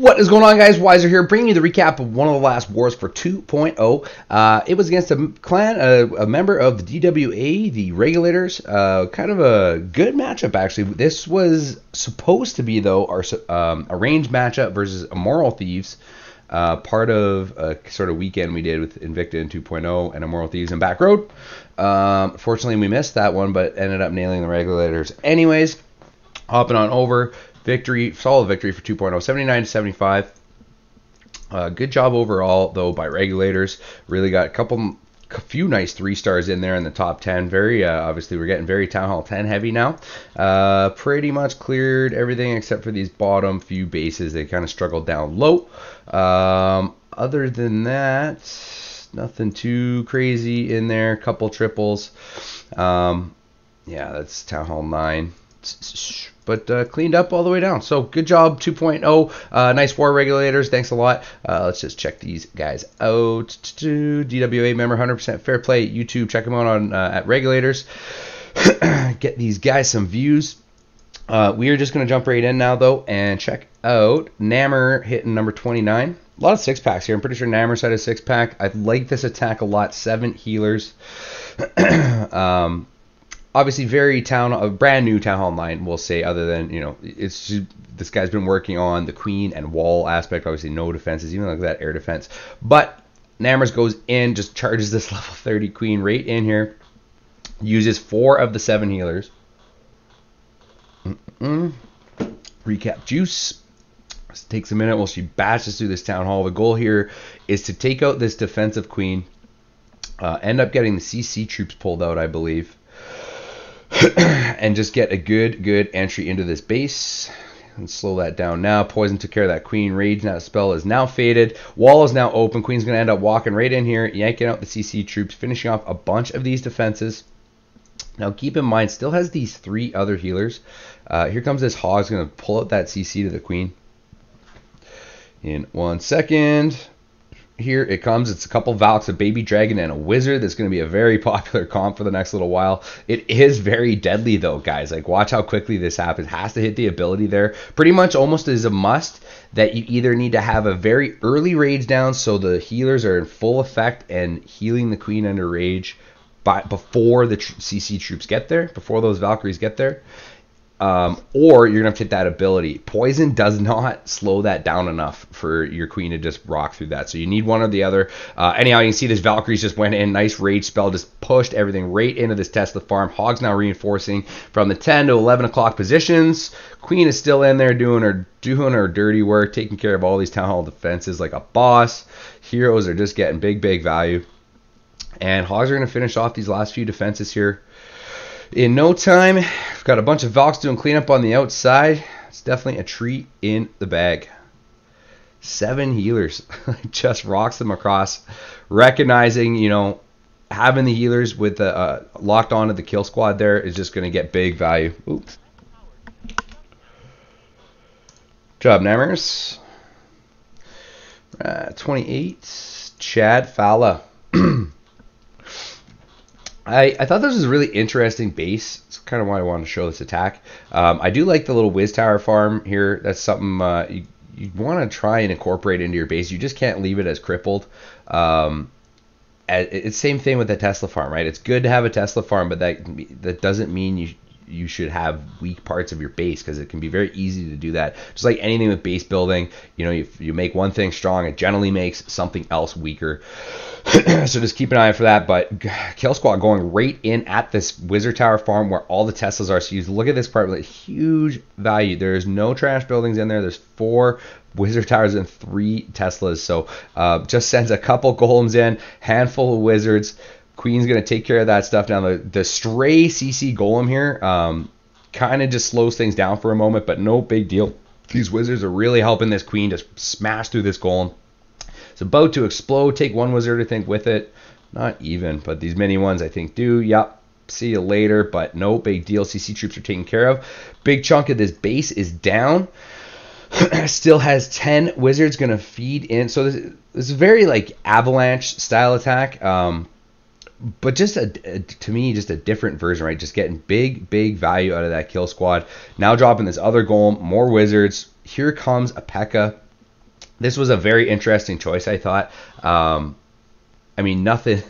What is going on, guys? Wiser here, bringing you the recap of one of the last wars for 2.0. Uh, it was against a clan, a, a, member of the DWA, the Regulators. Uh, kind of a good matchup, actually. This was supposed to be, though, our um, arranged matchup versus Immoral Thieves. Uh, part of a sort of weekend we did with Invicta and 2.0 and Immoral Thieves and Back Road. Um, fortunately, we missed that one, but ended up nailing the Regulators. Anyways, hopping on over victory, solid victory for 2.0, 79 to 75. Uh, good job overall, though, by regulators. Really got a couple, a few nice three stars in there in the top 10. Very uh, obviously, we're getting very Town Hall 10 heavy now. Uh, pretty much cleared everything except for these bottom few bases. They kind of struggled down low. Um, other than that, nothing too crazy in there. A couple triples. Um, yeah, that's Town Hall 9 but uh, cleaned up all the way down. So good job, 2.0. Uh, nice war regulators. Thanks a lot. Uh, let's just check these guys out. DWA member, 100% fair play. YouTube, check them out on uh, at regulators. Get these guys some views. Uh, we are just going to jump right in now, though, and check out Nammer hitting number 29. A lot of six packs here. I'm pretty sure Nammer's had a six pack. I like this attack a lot. Seven healers. um, obviously very town a brand new town hall 9 we'll say other than you know it's just, this guy's been working on the queen and wall aspect obviously no defenses even like that air defense. But Nammers goes in just charges this level 30 queen right in here uses four of the seven healers. Mm-mm. recap juice. This takes a minute while she bashes through this town hall. The goal here is to take out this defensive queen uh, end up getting the cc troops pulled out i believe and just get a good, good entry into this base. And slow that down now. Poison took care of that queen. Rage now spell is now faded. Wall is now open. Queen's going to end up walking right in here, yanking out the CC troops, finishing off a bunch of these defenses. Now keep in mind, still has these three other healers. Uh, here comes this Hog's going to pull out that CC to the queen. In one second here it comes. It's a couple Valks, a baby dragon, and a wizard. That's going to be a very popular comp for the next little while. It is very deadly though, guys. Like watch how quickly this happens. Has to hit the ability there. Pretty much almost is a must that you either need to have a very early rage down so the healers are in full effect and healing the queen under rage by before the tr- CC troops get there, before those Valkyries get there. Um, or you're gonna have to take that ability. Poison does not slow that down enough for your queen to just rock through that. So you need one or the other. Uh, anyhow, you can see this Valkyries just went in, nice rage spell, just pushed everything right into this Tesla farm. Hog's now reinforcing from the 10 to 11 o'clock positions. Queen is still in there doing her doing her dirty work, taking care of all these town hall defenses like a boss. Heroes are just getting big, big value. And Hogs are gonna finish off these last few defenses here in no time. We've got a bunch of Valks doing cleanup on the outside. It's definitely a treat in the bag. Seven healers. Just rocks them across. Recognizing, you know, having the healers with the uh, locked onto the kill squad there is just going to get big value. Oops. Job Nammers. Uh, 28. Chad Falla. I, I thought this was a really interesting base. It's kind of why I wanted to show this attack. Um, I do like the little Wiz Tower farm here. That's something uh, you, you want to try and incorporate into your base. You just can't leave it as crippled. Um, it's same thing with the Tesla farm, right? It's good to have a Tesla farm, but that that doesn't mean you you should have weak parts of your base because it can be very easy to do that. Just like anything with base building, you know, if you make one thing strong, it generally makes something else weaker. so just keep an eye out for that. But Kill Squad going right in at this Wizard Tower farm where all the Teslas are. So you look at this part with huge value. There's no trash buildings in there. There's four Wizard Towers and three Teslas. So uh, just sends a couple golems in, handful of wizards. Queen's gonna take care of that stuff. Now the the stray CC golem here um, kind of just slows things down for a moment, but no big deal. These wizards are really helping this queen to smash through this golem. It's about to explode. Take one wizard, I think, with it. Not even, but these mini ones, I think, do. Yep. See you later, but no big deal. CC troops are taken care of. Big chunk of this base is down. Still has 10 wizards going to feed in. So this, this, is very like avalanche style attack. Um, but just a, a, to me just a different version right just getting big big value out of that kill squad now dropping this other golem more wizards here comes a P.E.K.K.A this was a very interesting choice, I thought. Um, I mean, nothing.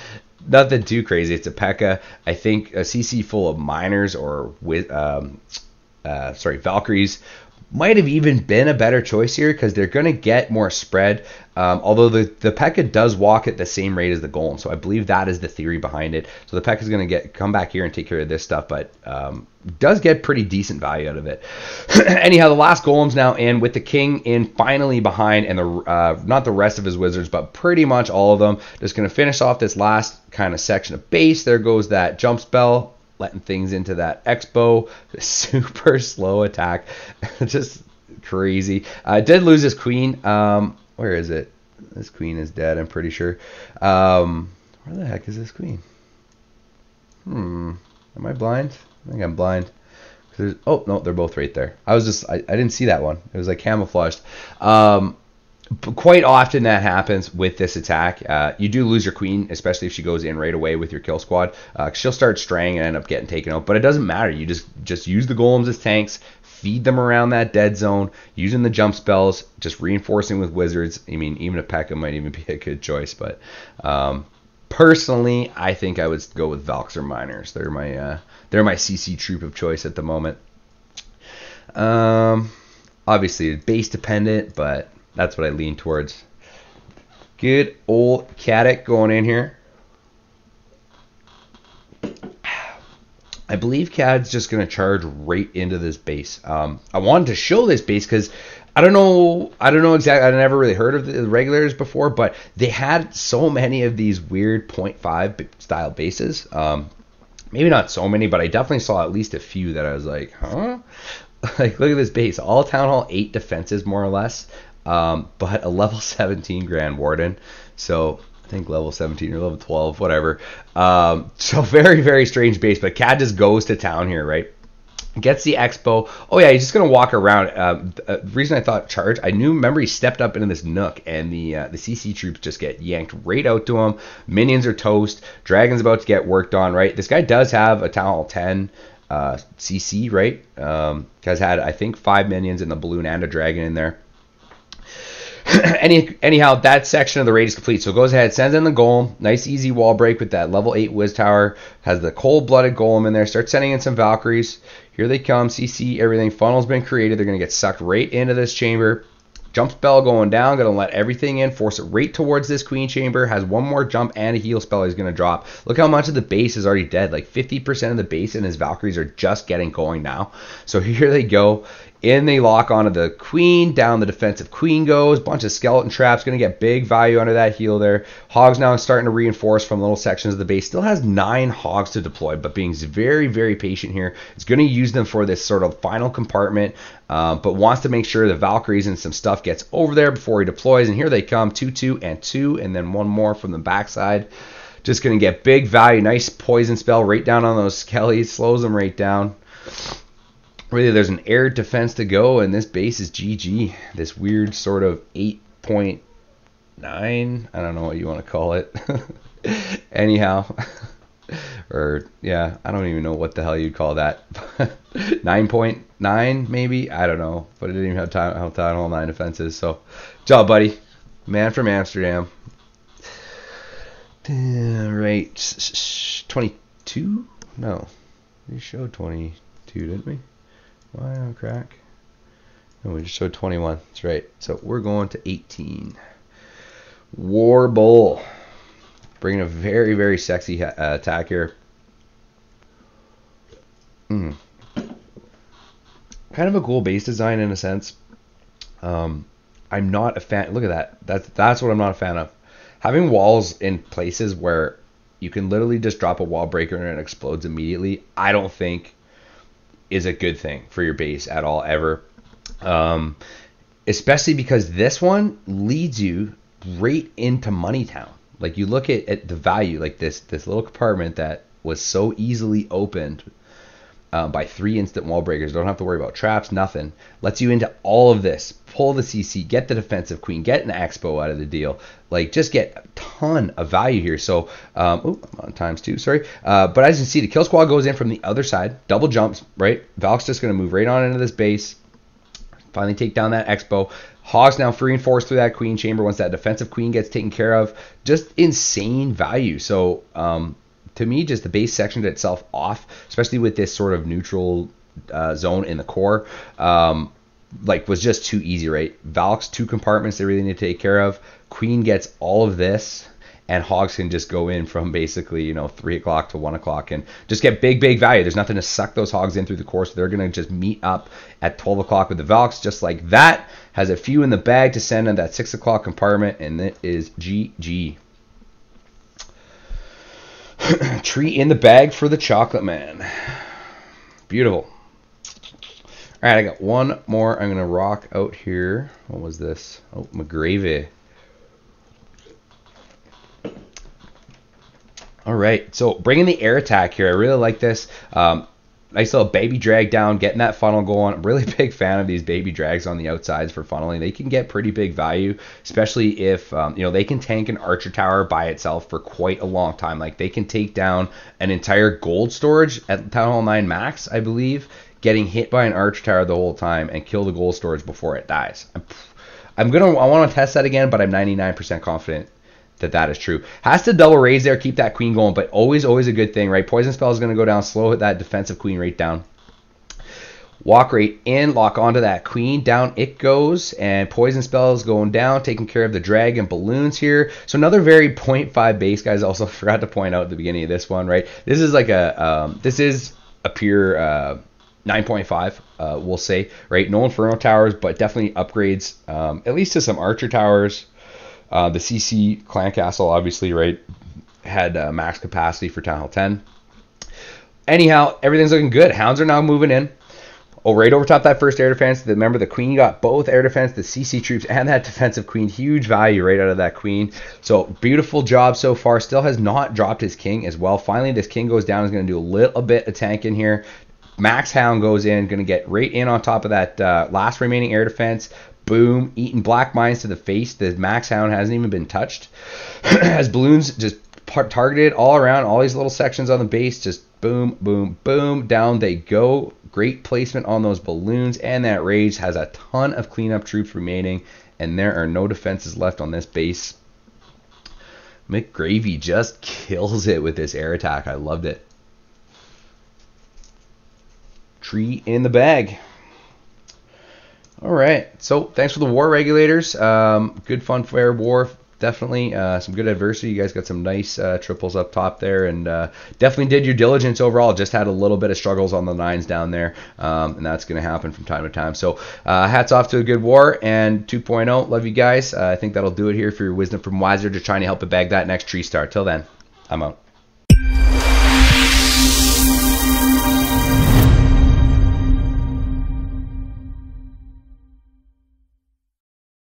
nothing too crazy. It's a P.E.K.K.A. I think a CC full of miners or with um, uh, sorry Valkyries might have even been a better choice here because they're going to get more spread. Um, although the, the P.E.K.K.A. does walk at the same rate as the Golem, so I believe that is the theory behind it. So the P.E.K.K.A. is going to get come back here and take care of this stuff, but um, does get pretty decent value out of it. Anyhow, the last Golem's now in with the King in finally behind, and the uh, not the rest of his wizards, but pretty much all of them. Just going to finish off this last kind of section of base. There goes that jump spell letting things into that X-Bow. Super slow attack. Just crazy. Uh, did lose his queen. Um, where is it? This queen is dead, I'm pretty sure. Um, where the heck is this queen? Hmm. Am I blind? I think I'm blind. oh, no, they're both right there. I was just, I, I didn't see that one. It was like camouflaged. Um, quite often that happens with this attack. Uh, you do lose your queen, especially if she goes in right away with your kill squad. Uh, she'll start straying and end up getting taken out, but it doesn't matter. You just just use the golems as tanks, feed them around that dead zone, using the jump spells, just reinforcing with wizards. I mean, even a P.E.K.K.A. might even be a good choice, but um, personally, I think I would go with Valks or Miners. They're my uh, they're my CC troop of choice at the moment. Um, obviously base dependent, but that's what I lean towards. Good old Caddock going in here. I believe CAD's just going to charge right into this base. Um, I wanted to show this base because I don't know. I don't know exactly. I never really heard of the regulars before, but they had so many of these weird 0.5 style bases. Um, maybe not so many, but I definitely saw at least a few that I was like, huh? like, look at this base. All Town Hall 8 defenses, more or less um, but a level 17 Grand Warden. So I think level 17 or level 12, whatever. Um, so very, very strange base. But Cad just goes to town here, right? Gets the X-Bow. Oh yeah, he's just gonna walk around. Uh, the reason I thought charge, I knew. Remember, he stepped up into this nook, and the uh, the CC troops just get yanked right out to him. Minions are toast. Dragon's about to get worked on. Right, this guy does have a Town Hall 10 uh, CC. Right, um, has had I think five minions in the balloon and a dragon in there. Any, anyhow, that section of the raid is complete. So it goes ahead, sends in the golem. Nice easy wall break with that level 8 Wiz Tower. Has the cold blooded golem in there. Starts sending in some Valkyries. Here they come. CC everything. Funnel's been created. They're going to get sucked right into this chamber. Jump spell going down, gonna let everything in, force it right towards this queen chamber. Has one more jump and a heal spell he's gonna drop. Look how much of the base is already dead. Like 50% of the base and his Valkyries are just getting going now. So here they go. In they lock onto the queen. Down the defensive queen goes. Bunch of skeleton traps. Going to get big value under that heal there. Hogs now starting to reinforce from little sections of the base. Still has nine hogs to deploy, but being very, very patient here. It's going to use them for this sort of final compartment, uh, but wants to make sure the Valkyries and some stuff gets over there before he deploys. And here they come. 2 2 and 2, and then one more from the backside. Just going to get big value. Nice poison spell right down on those skellies. Slows them right down really there's an air defense to go, and this base is GG. This weird sort of 8.9, I don't know what you want to call it. Anyhow, or yeah, I don't even know what the hell you'd call that. 9.9 maybe, I don't know, but it didn't even have time how Town Hall 9 defenses. So, job, buddy, man from Amsterdam. Right, 22? No, we showed 22, didn't we? Why on crack? No, we just showed 21. That's right. So we're going to 18. War Bull. Bringing a very, very sexy uh, attack here. Mm. Kind of a cool base design in a sense. Um, I'm not a fan. Look at that. That's that's what I'm not a fan of. Having walls in places where you can literally just drop a wall breaker and it explodes immediately. I don't think is a good thing for your base at all ever. Um, especially because this one leads you right into Money Town. Like you look at, at the value, like this this little compartment that was so easily opened uh, by three instant wall breakers. Don't have to worry about traps, nothing. Lets you into all of this. Pull the CC, get the defensive queen, get an X-Bow out of the deal. Like just get a ton of value here. So, um, ooh, I'm on times two, sorry. Uh, but as you can see, the kill squad goes in from the other side, double jumps, right? Valk's just gonna move right on into this base. Finally take down that X-Bow. Hogs now free and force through that queen chamber once that defensive queen gets taken care of. Just insane value. So um, to me, just the base sectioned itself off, especially with this sort of neutral uh, zone in the core. Um, like was just too easy, right? Valk's two compartments they really need to take care of. Queen gets all of this and hogs can just go in from basically you know three o'clock to one o'clock and just get big big value there's nothing to suck those hogs in through the course they're going to just meet up at 12 o'clock with the valks just like that has a few in the bag to send in that six o'clock compartment and it is gg tree in the bag for the chocolate man. Beautiful. All right i got one more i'm to rock out here. What was this? Oh McGravy. All right, so bringing the air attack here, I really like this. Um, nice little baby drag down, getting that funnel going. I'm really big fan of these baby drags on the outsides for funneling. They can get pretty big value, especially if um, you know they can tank an archer tower by itself for quite a long time. Like they can take down an entire gold storage at Town Hall 9 max, I believe, getting hit by an archer tower the whole time and kill the gold storage before it dies. I'm, I'm gonna I want to test that again, but I'm 99% confident that that is true. Has to double raise there, keep that queen going, but always, always a good thing, right? Poison spell is going to go down, slow that defensive queen rate down. Walk rate in, lock onto that queen, down it goes, and poison spell is going down, taking care of the dragon balloons here. So another very 0.5 base, guys. Also forgot to point out at the beginning of this one, right? This is like a, um, this is a pure uh, 9.5, uh, we'll say, right? No Inferno towers, but definitely upgrades, um, at least to some Archer towers. Uh, the CC Clan Castle, obviously, right, had uh, max capacity for Town Hall 10. Anyhow, everything's looking good. Hounds are now moving in. Oh, right over top that first air defense. Remember, the queen got both air defense, the CC troops, and that defensive queen. Huge value right out of that queen. So beautiful job so far. Still has not dropped his king as well. Finally, this king goes down. Is going to do a little bit of tanking here. Max Hound goes in, going to get right in on top of that uh, last remaining air defense. Boom, eating black mines to the face. The Max Hound hasn't even been touched. As balloons just targeted all around, all these little sections on the base, just boom, boom, boom, down they go. Great placement on those balloons, and that rage has a ton of cleanup troops remaining, and there are no defenses left on this base. McGravy just kills it with this air attack. I loved it. Tree in the bag. All right. So thanks for the war regulators. Um, good fun fair war. Definitely uh, some good adversity. You guys got some nice uh, triples up top there, and uh, definitely did your diligence overall. Just had a little bit of struggles on the nines down there, um, and that's going to happen from time to time. So uh, hats off to a good war and 2.0. Love you guys. Uh, I think that'll do it here for your wisdom from Wiser, to trying to help it bag that next tree star. Till then, I'm out.